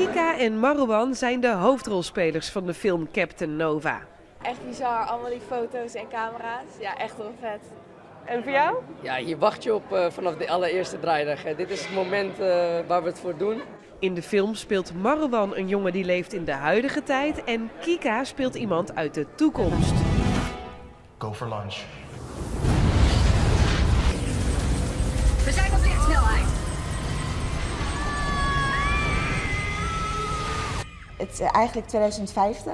Kika en Marwan zijn de hoofdrolspelers van de film Captain Nova. Echt bizar, allemaal die foto's en camera's. Ja, echt heel vet. En voor jou? Ja, hier wacht je op uh, vanaf de allereerste draaidag. Dit is het moment uh, waar we het voor doen. In de film speelt Marwan een jongen die leeft in de huidige tijd en Kika speelt iemand uit de toekomst. Go for lunch. Het is eigenlijk 2050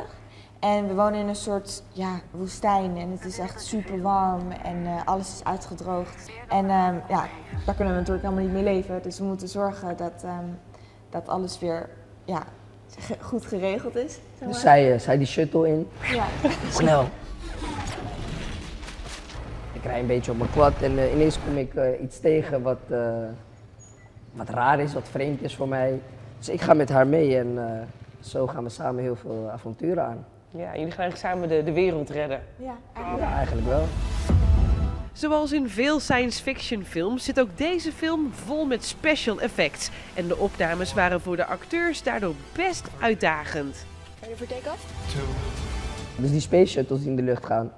en we wonen in een soort ja, woestijn en het is echt super warm en uh, alles is uitgedroogd. En uh, ja, daar kunnen we natuurlijk helemaal niet mee leven, dus we moeten zorgen dat, um, dat alles weer ja, goed geregeld is. Zeg maar. Dus zij, uh, zij die shuttle in. Ja. Snel. Ik rij een beetje op mijn quad en uh, ineens kom ik iets tegen wat, wat raar is, wat vreemd is voor mij. Dus ik ga met haar mee en zo gaan we samen heel veel avonturen aan. Ja, jullie gaan samen de, de wereld redden. Ja, eigenlijk. Ja, eigenlijk wel. Zoals in veel science fiction films zit ook deze film vol met special effects. En de opnames waren voor de acteurs daardoor best uitdagend. Ready for take-off? Dus die space shuttles die in de lucht gaan,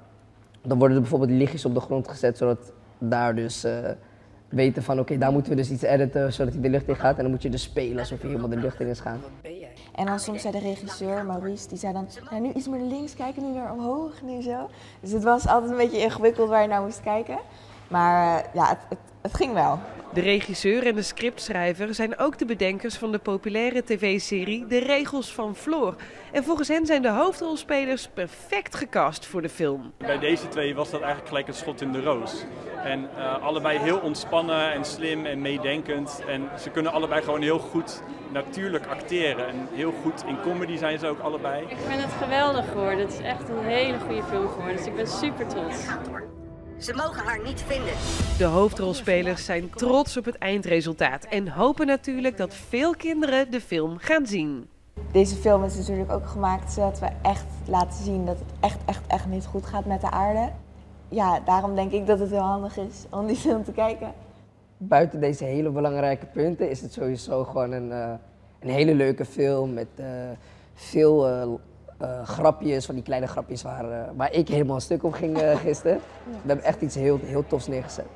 dan worden er bijvoorbeeld lichtjes op de grond gezet, zodat daar dus uh, weten van oké, okay, daar moeten we dus iets editen zodat hij de lucht in gaat. En dan moet je dus spelen alsof je helemaal de lucht in is gaan. En dan soms zei de regisseur, Maurice, die zei dan, ja, nu iets meer links kijken, nu naar omhoog, nu zo. Dus het was altijd een beetje ingewikkeld waar je naar moest kijken. Maar uh, ja, het, het, het ging wel. De regisseur en de scriptschrijver zijn ook de bedenkers van de populaire tv-serie De Regels van Floor. En volgens hen zijn de hoofdrolspelers perfect gecast voor de film. Bij deze twee was dat eigenlijk gelijk een schot in de roos. En uh, allebei heel ontspannen en slim en meedenkend. En ze kunnen allebei gewoon heel goed natuurlijk acteren. En heel goed in comedy zijn ze ook allebei. Ik vind het geweldig geworden. Het is echt een hele goede film geworden. Dus ik ben super trots. Ze mogen haar niet vinden. De hoofdrolspelers zijn trots op het eindresultaat en hopen natuurlijk dat veel kinderen de film gaan zien. Deze film is natuurlijk ook gemaakt zodat we echt laten zien dat het echt, echt, echt niet goed gaat met de aarde. Ja, daarom denk ik dat het heel handig is om die film te kijken. Buiten deze hele belangrijke punten is het sowieso gewoon een, uh, een hele leuke film met uh, veel uh, uh, grapjes, van die kleine grapjes waar, waar ik helemaal stuk op ging gisteren. We hebben echt iets heel, heel tofs neergezet.